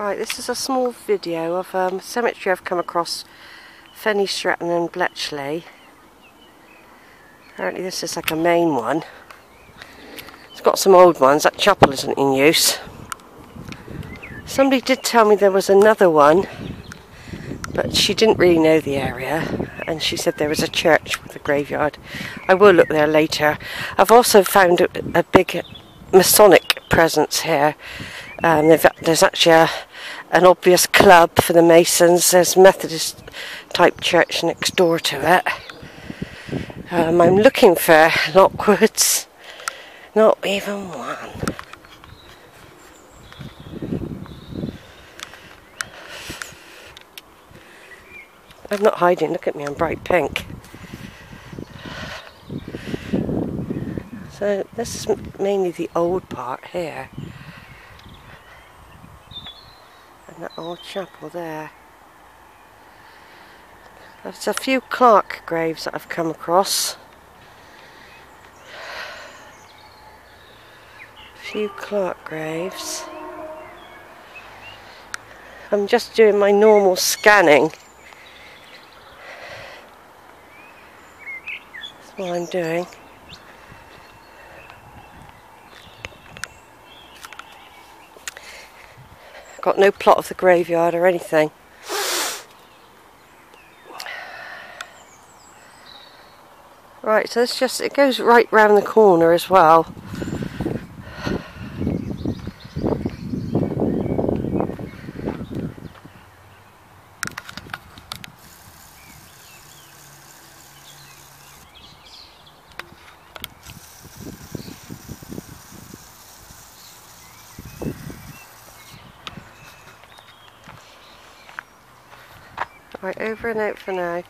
Right, this is a small video of um, a cemetery I've come across, Fenny Stratford and Bletchley. Apparently this is like a main one. It's got some old ones, that chapel isn't in use. Somebody did tell me there was another one, but she didn't really know the area, and she said there was a church with a graveyard. I will look there later. I've also found a, a big Masonic presence here. Um, there's actually a, an obvious club for the Masons. There's Methodist type church next door to it. Um, I'm looking for Lockwoods. Not even one. I'm not hiding. Look at me. I'm bright pink. So this is mainly the old part here. That old chapel there. There's a few Clark graves that I've come across. A few Clark graves. I'm just doing my normal scanning. That's what I'm doing. Got no plot of the graveyard or anything. Right, so it's just, it goes right round the corner as well. Right, over and out for now.